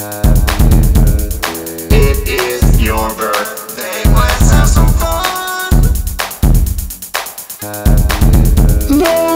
It is your birthday, let's have some fun. No!